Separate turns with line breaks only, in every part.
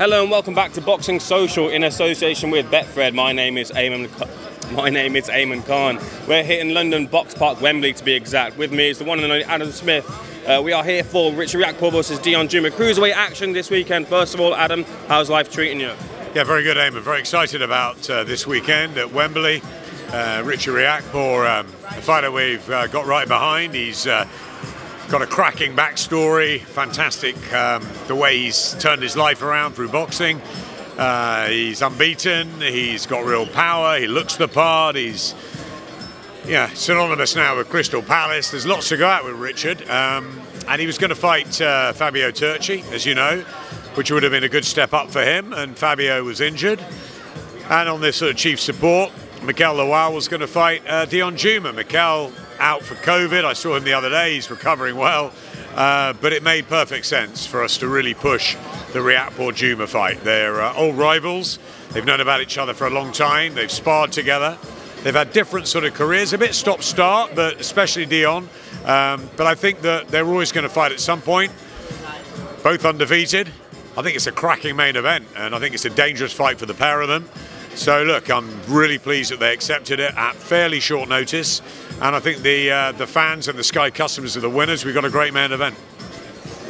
Hello and welcome back to Boxing Social in association with Betfred. My name is Ayman. My name is Ayman Khan. We're here in London, Box Park, Wembley to be exact. With me is the one and only Adam Smith. Uh, we are here for Richard Riakporhe versus Deion Jumah cruiserweight action this weekend. First of all, Adam, how's life treating you?
Yeah, very good, Ayman. Very excited about uh, this weekend at Wembley. Uh, Richard Riakporhe, um, the fighter we've uh, got right behind. He's uh, got a cracking backstory, fantastic um, the way he's turned his life around through boxing. Uh, he's unbeaten, he's got real power, he looks the part, he's yeah, synonymous now with Crystal Palace. There's lots to go at with Richard. Um, and he was going to fight uh, Fabio Turchi, as you know, which would have been a good step up for him. And Fabio was injured. And on this sort of chief support, Mikael Lawal was going to fight uh, Deion Jumah. Mikael out for COVID. I saw him the other day. He's recovering well. Uh, but it made perfect sense for us to really push the Riakporhe Jumah fight. They're uh, old rivals. They've known about each other for a long time. They've sparred together. They've had different sort of careers, a bit stop-start, but especially Deion. Um, but I think that they're always going to fight at some point. Both undefeated. I think it's a cracking main event, and I think it's a dangerous fight for the pair of them. So look, I'm really pleased that they accepted it at fairly short notice, and I think the uh, the fans and the Sky customers are the winners. We've got a great main event.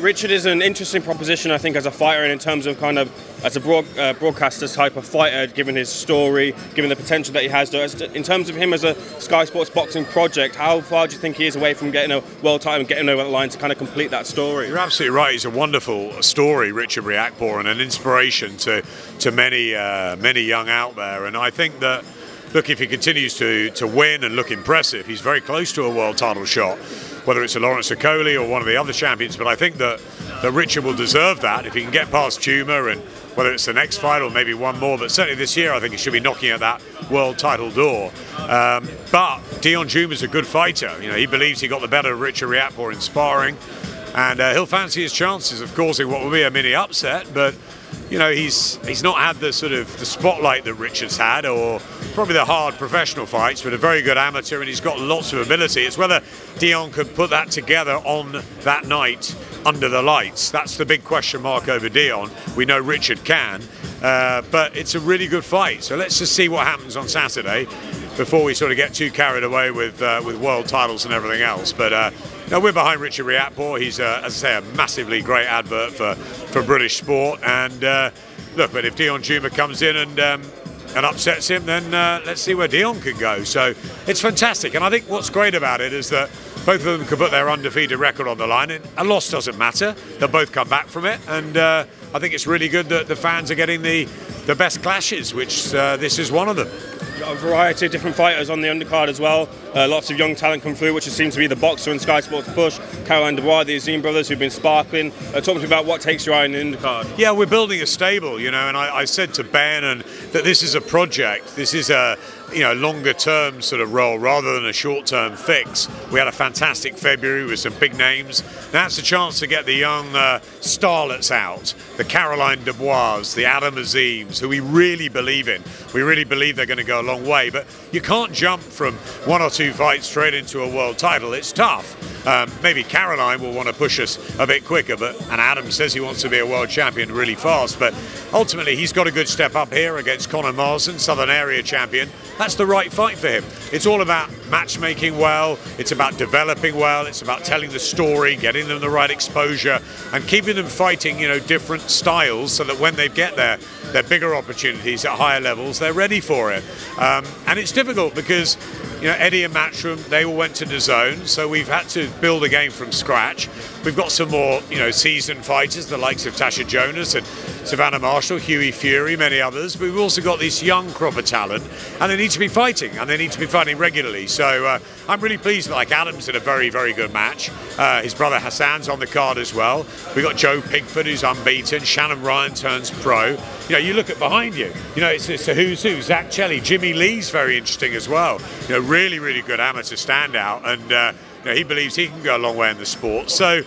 Richard is an interesting proposition, I think, as a fighter and in terms of kind of as a broad, uh, broadcaster type of fighter, given his story, given the potential that he has. In terms of him as a Sky Sports boxing project, how far do you think he is away from getting a world title and getting over the line to kind of complete that story?
You're absolutely right. He's a wonderful story, Richard Riakporhe, and an inspiration to to many uh, many young out there. And I think that look, if he continues to to win and look impressive, he's very close to a world title shot whether it's a Lawrence Okolie or one of the other champions. But I think that, that Richard will deserve that if he can get past Jumah and whether it's the next fight or maybe one more. But certainly this year, I think he should be knocking at that world title door. Um, but Deion is a good fighter. You know, he believes he got the better of Richard Riakporhe in sparring. And uh, he'll fancy his chances of causing what will be a mini upset. But you know, he's he's not had the sort of the spotlight that Richard's had, or probably the hard professional fights, but a very good amateur, and he's got lots of ability. It's whether Deion could put that together on that night under the lights. That's the big question mark over Deion. We know Richard can, uh, but it's a really good fight. So let's just see what happens on Saturday before we sort of get too carried away with uh, with world titles and everything else. But uh, we're behind Richard Riakporhe. He's, uh, as I say, a massively great advert for, for British sport. And uh, look, but if Deion Jumah comes in and um, and upsets him, then uh, let's see where Deion can go. So it's fantastic. And I think what's great about it is that both of them can put their undefeated record on the line. And a loss doesn't matter. They'll both come back from it. And uh, I think it's really good that the fans are getting the, the best clashes, which uh, this is one of them
a variety of different fighters on the undercard as well. Uh, lots of young talent come through, which seems to be the Boxxer and Sky Sports push. Caroline Dubois, the Azim brothers, who've been sparkling. Uh, talk to me about what takes your eye in the undercard.
Yeah, we're building a stable, you know, and I, I said to Ben and that this is a project. This is a you know longer term sort of role rather than a short term fix. We had a fantastic February with some big names. That's a chance to get the young uh, starlets out, the Caroline Dubois, the Adam Azims, who we really believe in. We really believe they're going to go a long way. But you can't jump from one or two fights straight into a world title. It's tough. Um, maybe Caroline will want to push us a bit quicker, but and Adam says he wants to be a world champion really fast. But ultimately, he's got a good step up here against Conor Marsden, Southern Area champion that's the right fight for him. It's all about matchmaking well, it's about developing well, it's about telling the story, getting them the right exposure, and keeping them fighting, you know, different styles so that when they get there, their bigger opportunities at higher levels, they're ready for it. Um, and it's difficult because you know, Eddie and Matchroom, they all went to the zone, so we've had to build a game from scratch. We've got some more, you know, seasoned fighters, the likes of Tasha Jonas and Savannah Marshall, Hughie Fury, many others. But we've also got this young crop of talent, and they need to be fighting, and they need to be fighting regularly. So uh, I'm really pleased. Like Adams in a very, very good match. Uh, his brother Hassan's on the card as well. We've got Joe Pigford, who's unbeaten. Shannon Ryan turns pro. You know, you look at behind you. You know, it's, it's a who's who. Zach Chelli, Jimmy Lee's very interesting as well. You know, really, really good amateur standout, and uh, you know, he believes he can go a long way in the sport. So,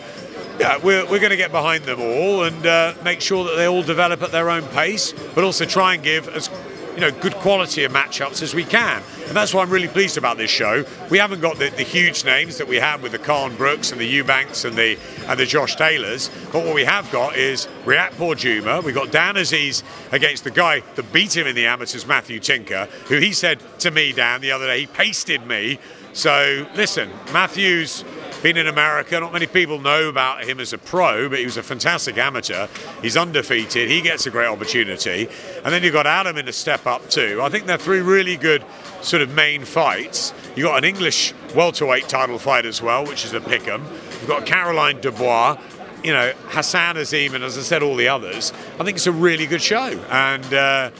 yeah, we're, we're going to get behind them all and uh, make sure that they all develop at their own pace, but also try and give as you know good quality of matchups as we can. And that's why I'm really pleased about this show. We haven't got the, the huge names that we had with the Khan Brooks and the Eubanks and the and the Josh Taylors, but what we have got is Riat Jumah. We've got Dan Azeez against the guy that beat him in the amateurs, Matthew Tinker, who he said to me, Dan, the other day, he pasted me. So listen, Matthew's been in America. Not many people know about him as a pro, but he was a fantastic amateur. He's undefeated. He gets a great opportunity. And then you've got Adam in a step up too. I think they're three really good sort of main fights. You've got an English welterweight title fight as well, which is a pick'em. You've got Caroline Dubois, you know, Hassan Azim, and as I said, all the others. I think it's a really good show. And uh,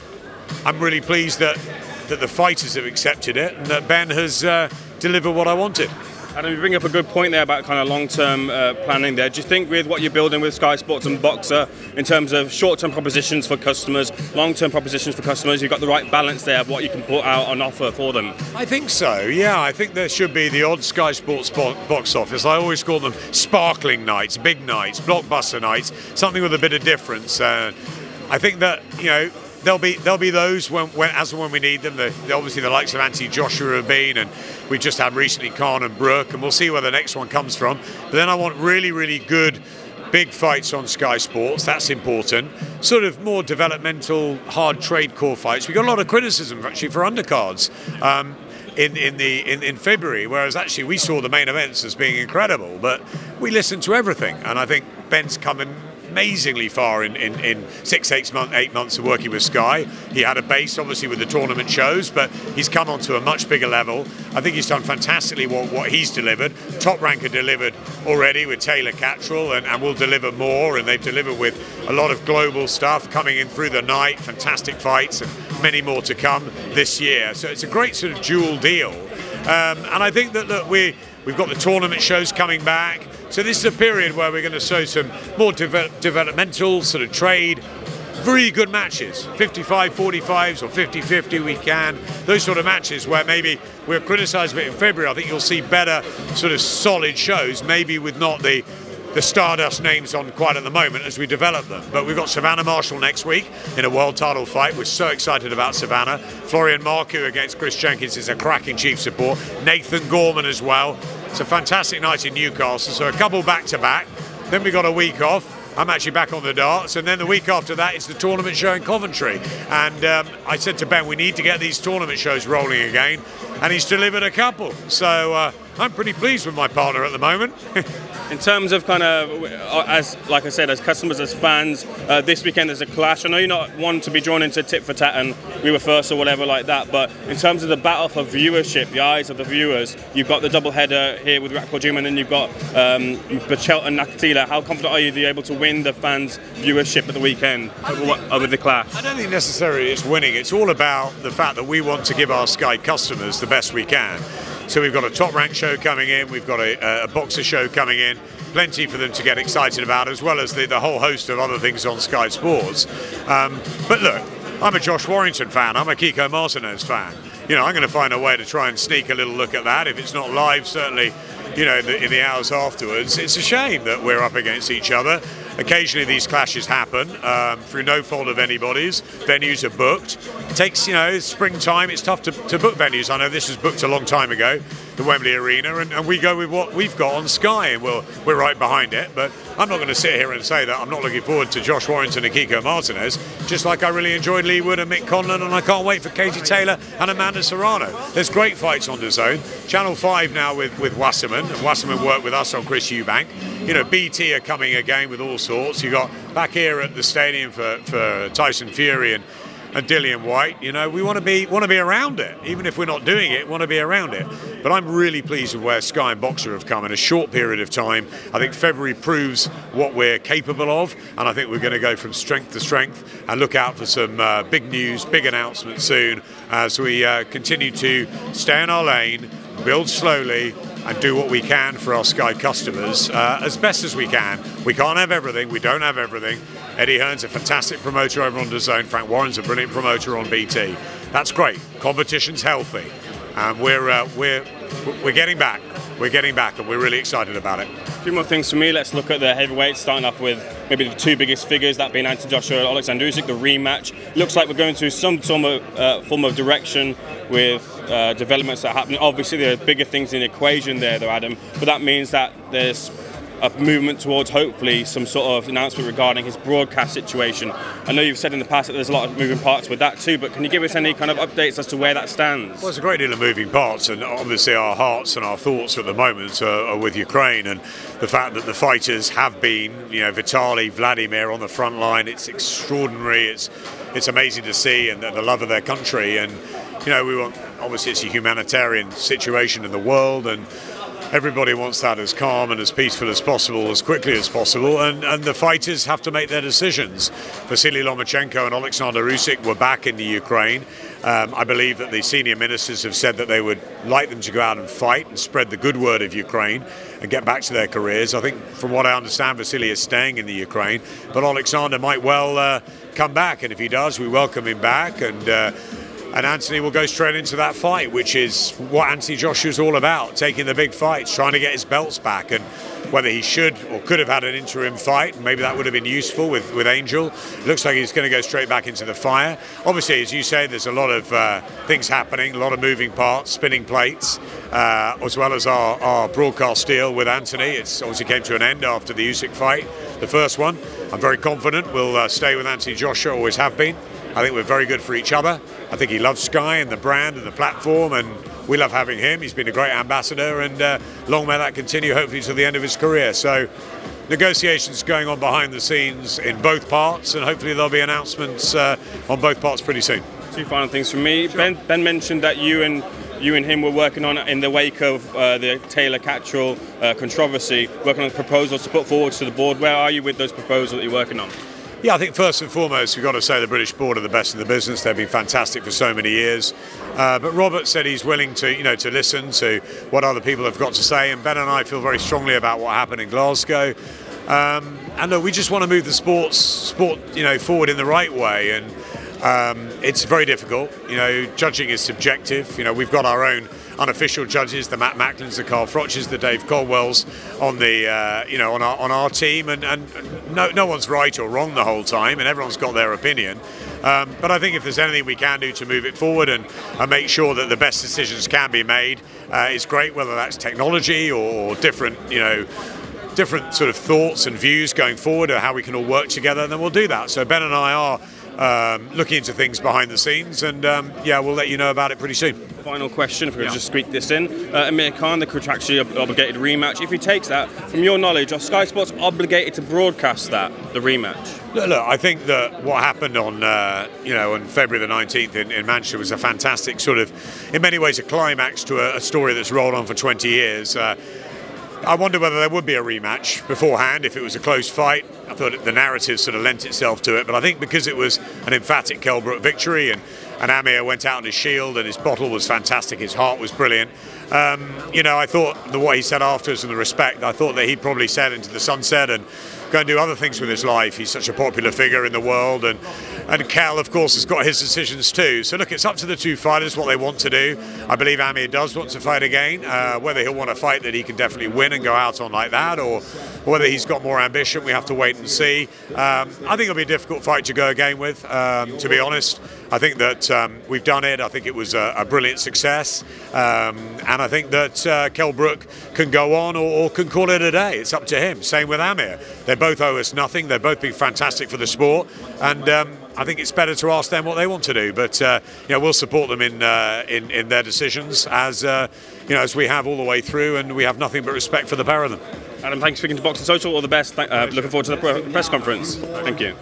I'm really pleased that, that the fighters have accepted it and that Ben has uh, delivered what I wanted.
Adam, you bring up a good point there about kind of long-term uh, planning there. Do you think with what you're building with Sky Sports and Boxxer in terms of short-term propositions for customers, long-term propositions for customers, you've got the right balance there of what you can put out on offer for them?
I think so, yeah. I think there should be the odd Sky Sports bo- box office. I always call them sparkling nights, big nights, blockbuster nights, something with a bit of difference. Uh, I think that, you know, there'll be there'll be those when, when as and when we need them. The, obviously, the likes of Anthony Joshua have been, and we've just had recently Khan and Brook, and we'll see where the next one comes from. But then I want really, really good. Big fights on Sky Sports, that's important. Sort of more developmental, hard trade core fights. We got a lot of criticism actually for undercards. Um, in, in the in, in February, whereas actually we saw the main events as being incredible, but we listened to everything, and I think Ben's coming amazingly far in, in, in six, eight, month, eight months of working with Sky. He had a base, obviously, with the tournament shows, but he's come onto a much bigger level. I think he's done fantastically what, what he's delivered. Top Ranker delivered already with Taylor Catterall, and, and will deliver more, and they've delivered with a lot of global stuff coming in through the night, fantastic fights, and many more to come this year. So it's a great sort of dual deal. Um, and I think that look, we, we've got the tournament shows coming back. So this is a period where we're going to show some more de- developmental sort of trade, very good matches. 55 45s or 50 50 we can. Those sort of matches where maybe we're criticised a bit in february. I think you'll see better sort of solid shows maybe with not the the Stardust names on quite at the moment as we develop them. But we've got Savannah Marshall next week in a world title fight. We're so excited about Savannah. Florian Marku against Chris Jenkins is a cracking chief support. Nathan Gorman as well. It's a fantastic night in Newcastle. So a couple back to back. Then we got a week off. I'm actually back on the darts, and then the week after that is the tournament show in Coventry. And um, I said to Ben, we need to get these tournament shows rolling again, and he's delivered a couple. So uh, I'm pretty pleased with my partner at the moment.
in terms of kind of uh, as like I said, as customers, as fans, uh, this weekend there's a clash. I know you're not one to be drawn into tit for tat and we were first or whatever like that, but in terms of the battle for viewership, the eyes of the viewers, you've got the double header here with Riakporhe Jumah and then you've got um, and Nakatila. How confident are you to be able to win the fans' viewership at the weekend over, over the clash?
I don't think necessarily it's winning. It's all about the fact that we want to give our Sky customers the best we can. So we've got a top rank show coming in, we've got a, a Boxxer show coming in, plenty for them to get excited about, as well as the, the whole host of other things on Sky Sports. Um, but look, I'm a Josh Warrington fan, I'm a Kiko Martinez fan. You know, I'm going to find a way to try and sneak a little look at that. If it's not live, certainly, you know, in the, in the hours afterwards. It's a shame that we're up against each other. Occasionally these clashes happen um, through no fault of anybody's. Venues are booked. It takes, you know, springtime. It's tough to, to book venues. I know this was booked a long time ago, the Wembley Arena, and, and we go with what we've got on Sky, and we're, right behind it. But I'm not going to sit here and say that I'm not looking forward to Josh Warrington and Kiko Martinez, just like I really enjoyed Leigh Wood and Mick Conlan, and I can't wait for Katie Taylor and Amanda Serrano. There's great fights on the zone. Channel 5 now with, with Wasserman, and Wasserman worked with us on Chris Eubank. You know, BT are coming again with all sorts. You got back here at the stadium for, for Tyson Fury and and Dillian Whyte. You know, we want to be want to be around it, even if we're not doing it. Want to be around it. But I'm really pleased with where Sky and Boxxer have come in a short period of time. I think February proves what we're capable of, and I think we're going to go from strength to strength and look out for some uh, big news, big announcements soon as we uh, continue to stay in our lane, build slowly, and do what we can for our Sky customers uh, as best as we can. We can't have everything. We don't have everything. Eddie Hearn's a fantastic promoter over on the zone. Frank Warren's a brilliant promoter on BT. That's great. Competition's healthy. and we're uh, we're we're getting back. We're getting back, and we're really excited about it.
A few more things for me. Let's look at the heavyweights, starting off with maybe the two biggest figures, that being Anthony Joshua and Alexander Usyk, the rematch. Looks like we're going through some form of, uh, form of direction with uh, developments that are happening. Obviously, there are bigger things in the equation there, though, Adam, but that means that there's a movement towards hopefully some sort of announcement regarding his broadcast situation. I know you've said in the past that there's a lot of moving parts with that too, but can you give us any kind of updates as to where that stands?
Well, there's a great deal of moving parts, and obviously our hearts and our thoughts at the moment are, with Ukraine and the fact that the fighters have been, you know, Vitali, Vladimir on the front line. It's extraordinary. It's it's amazing to see, and the love of their country. And you know, we want obviously it's a humanitarian situation in the world, and everybody wants that as calm and as peaceful as possible, as quickly as possible, and, and the fighters have to make their decisions. Vasily Lomachenko and Alexander Usyk were back in the Ukraine. Um, I believe that the senior ministers have said that they would like them to go out and fight and spread the good word of Ukraine and get back to their careers. I think, from what I understand, Vasily is staying in the Ukraine, but Alexander might well uh, come back, and if he does, we welcome him back and. Uh, and Anthony will go straight into that fight, which is what Anthony Joshua's all about, taking the big fights, trying to get his belts back. And whether he should or could have had an interim fight, maybe that would have been useful with, with Angel. Looks like he's going to go straight back into the fire. Obviously, as you say, there's a lot of uh, things happening, a lot of moving parts, spinning plates, uh, as well as our, our broadcast deal with Anthony. It's obviously came to an end after the Usyk fight, the first one. I'm very confident we'll uh, stay with Anthony Joshua, always have been. I think we're very good for each other. I think he loves Sky and the brand and the platform, and we love having him. He's been a great ambassador, and uh, long may that continue, hopefully, to the end of his career. So, negotiations going on behind the scenes in both parts, and hopefully, there'll be announcements uh, on both parts pretty soon.
Two final things from me. Sure. Ben, ben mentioned that you and you and him were working on in the wake of uh, the Taylor Catterall uh, controversy, working on proposals to put forward to the board. Where are you with those proposals that you're working on?
Yeah, I think first and foremost, we've got to say the British board are the best in the business. They've been fantastic for so many years. Uh, but Robert said he's willing to, you know, to listen to what other people have got to say. And Ben and I feel very strongly about what happened in Glasgow. Um, and look, we just want to move the sports, sport, you know, forward in the right way. And um, it's very difficult. You know, judging is subjective. You know, we've got our own unofficial judges, the Matt Macklins, the Carl Frochs, the Dave Coldwells on the uh, you know on our on our team, and, and no no one's right or wrong the whole time, and everyone's got their opinion. Um, but I think if there's anything we can do to move it forward and, and make sure that the best decisions can be made, uh, it's great. Whether that's technology or different you know different sort of thoughts and views going forward, or how we can all work together, then we'll do that. So Ben and I are um, looking into things behind the scenes, and um, yeah, we'll let you know about it pretty soon.
Final question, if we could yeah. just squeak this in. Uh, Amir Khan, the contractually obligated rematch. If he takes that, from your knowledge, are Sky Sports obligated to broadcast that, the rematch?
Look, look I think that what happened on, uh, you know, on February the 19th in, in, Manchester was a fantastic sort of, in many ways, a climax to a, a story that's rolled on for 20 years. Uh, I wonder whether there would be a rematch beforehand if it was a close fight. I thought the narrative sort of lent itself to it, but I think because it was an emphatic Kell Brook victory and, and Amir went out on his shield and his bottle was fantastic, his heart was brilliant. Um, you know, I thought the what he said afterwards and the respect, I thought that he'd probably said into the sunset and go and do other things with his life. He's such a popular figure in the world, and and Kell, of course, has got his decisions too. So look, it's up to the two fighters what they want to do. I believe Amir does want to fight again. Uh, whether he'll want to fight that he can definitely win and go out on like that, or whether he's got more ambition, we have to wait and see. Um, I think it'll be a difficult fight to go again with, um, to be honest. I think that um, we've done it. I think it was a, a brilliant success. Um, and I think that uh, Kell Brook can go on or, or, can call it a day. It's up to him. Same with Amir. They both owe us nothing. They've both been fantastic for the sport. And um, I think it's better to ask them what they want to do. But uh, you know, we'll support them in, uh, in, in their decisions as uh, you know as we have all the way through, and we have nothing but respect for the pair of them.
Adam, thanks for speaking to Boxing Social. All the best. Uh, looking forward to the press conference. Thank you.